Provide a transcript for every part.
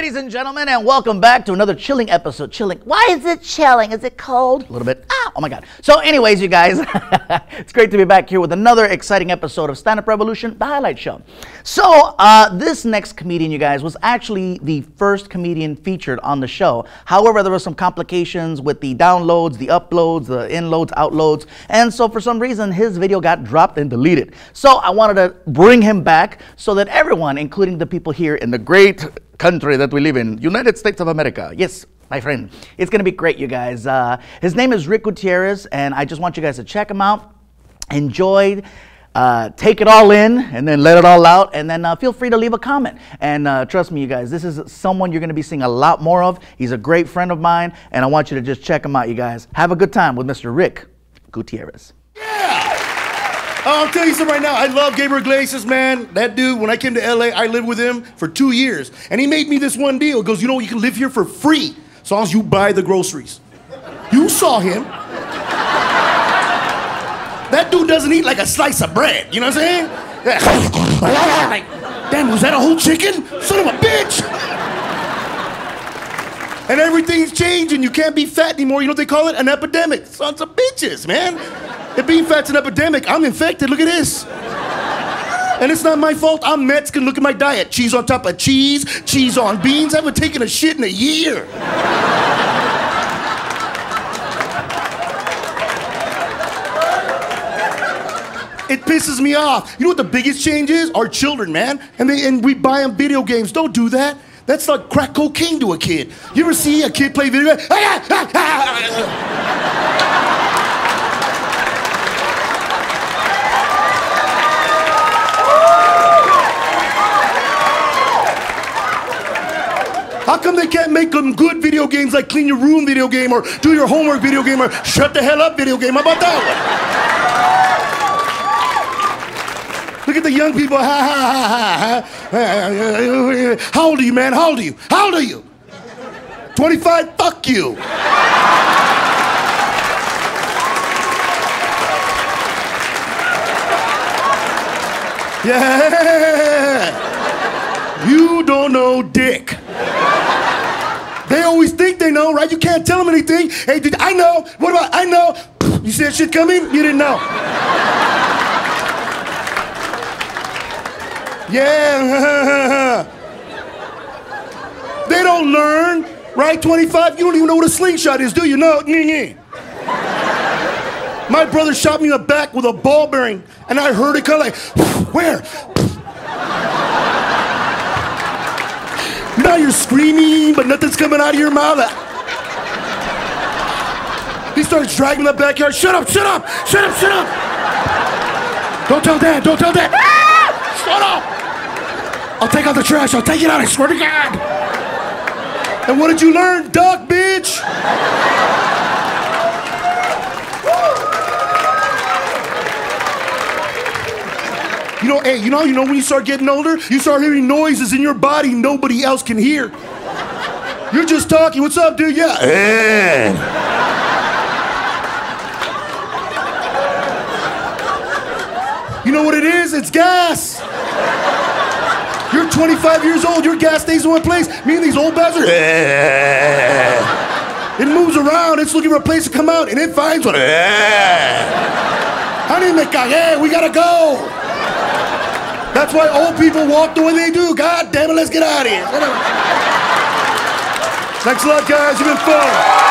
ladies and gentlemen, and welcome back to another chilling episode. Chilling. Why is it chilling? Is it cold? A little bit. Ah, oh my God. So, anyways, you guys, it's great to be back here with another exciting episode of Stand Up Revolution, the highlight show. So, uh, this next comedian, you guys, was actually the first comedian featured on the show. However, there were some complications with the downloads, the uploads, the inloads, outloads, and so for some reason, his video got dropped and deleted. So, I wanted to bring him back so that everyone, including the people here in the great country that we live in, United States of America. Yes, my friend. It's gonna be great, you guys. Uh, his name is Rick Gutierrez, and I just want you guys to check him out. Enjoy. Uh, take it all in and then let it all out and then uh, feel free to leave a comment and uh, trust me you guys this is someone you're going to be seeing a lot more of he's a great friend of mine and i want you to just check him out you guys have a good time with mr rick gutierrez Uh, I'll tell you something right now. I love Gabriel Iglesias, man. That dude, when I came to LA, I lived with him for two years. And he made me this one deal. He goes, you know, you can live here for free as long as you buy the groceries. You saw him. That dude doesn't eat like a slice of bread. You know what I'm saying? like, damn, was that a whole chicken? Son of a bitch! And everything's changing. You can't be fat anymore. You know what they call it? An epidemic. Sons of bitches, man. If being fat's an epidemic, I'm infected. Look at this. And it's not my fault. I'm Mexican. Look at my diet. Cheese on top of cheese, cheese on beans. I haven't taken a shit in a year. It pisses me off. You know what the biggest change is? Our children, man. And they and we buy them video games. Don't do that. That's like crack cocaine to a kid. You ever see a kid play video games? How come they can't make them good video games like clean your room video game or do your homework video game or shut the hell up video game? How about that one? Look at the young people. Ha, ha, ha, ha. How old are you, man? How old are you? How old are you? 25? Fuck you. Yeah. You don't know dick. They always think they know, right? You can't tell them anything. Hey, did, I know. What about, I know. You see that shit coming? You didn't know. Yeah. they don't learn, right? 25, you don't even know what a slingshot is, do you? No. My brother shot me in the back with a ball bearing, and I heard it kind of like, where? Now you're screaming, but nothing's coming out of your mouth. He starts dragging the backyard. Shut up, shut up, shut up, shut up. Don't tell dad, don't tell dad. Shut up. I'll take out the trash, I'll take it out, I swear to God. And what did you learn, duck, bitch? You know, hey, you know, you know when you start getting older, you start hearing noises in your body nobody else can hear. You're just talking. What's up, dude? Yeah. You know what it is? It's gas. You're 25 years old. Your gas stays in one place. Me and these old bastards. It moves around. It's looking for a place to come out, and it finds one. Honey, me cagué. We gotta go. That's why old people walk the way they do. God damn it, let's get out of here. Thanks a lot, guys. You've been fun.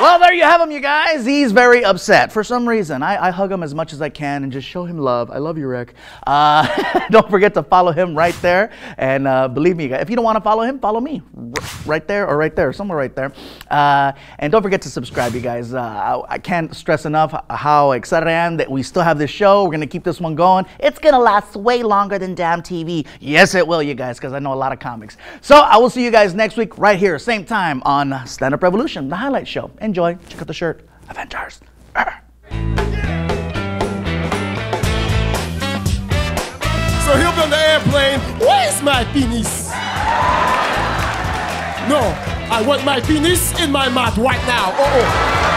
Well, there you have him, you guys. He's very upset for some reason. I, I, hug him as much as I can and just show him love. I love you, Rick. Uh, don't forget to follow him right there. And uh, believe me, if you don't want to follow him, follow me right there or right there, somewhere right there. Uh, and don't forget to subscribe, you guys. Uh, I, I, can't stress enough how excited I am that we still have this show. We're going to keep this one going. It's going to last way longer than damn TV. Yes, it will, you guys, because I know a lot of comics. So I will see you guys next week right here, same time on Stand Up Revolution, the highlight show. Enjoy. Check out the shirt. Avengers. So he'll be on the airplane. Where's my penis? No, I want my penis in my mouth right now. Oh, oh.